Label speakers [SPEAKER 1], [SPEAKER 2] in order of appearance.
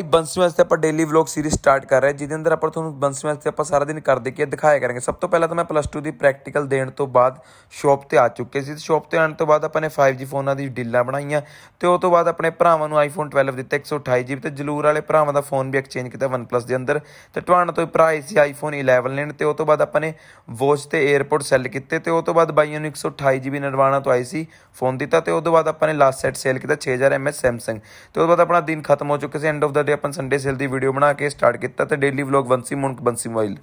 [SPEAKER 1] ਭਾਈ ਬੰਸੀ ਵਾਸਤੇ ਆਪਾਂ daily vlog series start ਕਰ ਰਹੇ ਜਿਹਦੇ ਅੰਦਰ ਆਪਾਂ ਤੁਹਾਨੂੰ ਬੰਸੀ ਵਾਸਤੇ ਆਪਾਂ ਸਾਰਾ ਦਿਨ ਕਰਦੇ ਕੀ ਦਿਖਾਇਆ ਕਰਾਂਗੇ। ਸਭ ਤੋਂ ਪਹਿਲਾਂ ਤਾਂ ਮੈਂ ਪਲੱਸ 2 ਦੀ ਪ੍ਰੈਕਟੀਕਲ ਦੇਣ ਤੋਂ ਬਾਅਦ ਸ਼ਾਪ ਤੇ ਆ ਚੁੱਕੇ ਸੀ। ਤੇ ਸ਼ਾਪ ਤੇ ਆਉਣ ਤੋਂ ਬਾਅਦ ਆਪਾਂ ਨੇ 5G ਫੋਨਾਂ ਦੀ ਡੀਲਾਂ ਬਣਾਈਆਂ ਤੇ ਉਹ ਤੋਂ ਬਾਅਦ ਆਪਣੇ ਭਰਾਵਾਂ ਨੂੰ ਆਈਫੋਨ 12 ਦਿੱਤਾ 128GB ਤੇ ਜਲੂਰ ਵਾਲੇ ਭਰਾਵਾਂ ਦਾ ਫੋਨ ਵੀ ਐਕਸਚੇਂਜ ਕੀਤਾ OnePlus ਦੇ ਅੰਦਰ। ਤੇ ਟਵਾਣਾ ਤੋਂ ਭਰਾ ਆਏ ਸੀ ਆਈਫੋਨ 11 ਲੈਣ ਤੇ ਉਹ ਤੋਂ ਬਾਅਦ ਆਪਾਂ ਨੇ ਵਾਚ ਤੇ 에어ਪੋਰਟ ਸੈੱਲ ਕੀਤੇ ਤੇ ਉਹ ਤੋਂ ਬਾਅਦ ਬਾਈਆਂ ਨੂੰ 128GB ਨਿਰਵਾਣਾ ਤੋਂ ਆਈ ਸੀ ਫੋਨ ਦਿੱਤਾ ਤੇ ਉਹ ਤੋਂ ਬਾਅਦ ਆਪਾਂ ਨੇ ਲਾਸਟ ਸੈਟ ਸੇਲ ਕੀਤਾ 6000 mAh Samsung ਤੇ ਉਹ ਤੋਂ ਬਾਅਦ ਆਪਣਾ ਦਿਨ ਖਤਮ ਹੋ ਚੁੱਕੇ ਸੀ। ਐਂਡ ਆਫ ਦਾ ਡੇ ਆਪਾਂ ਸੰਡੇ ਸੇਲ ਦੀ ਵੀਡੀਓ ਬਣਾ ਕੇ ਸਟਾਰਟ ਕੀਤਾ ਤੇ ਡੇਲੀ ਵਲੌਗ ਬੰਸੀ ਮੁੰਕ ਬੰਸੀ ਮੋਬਾਈਲ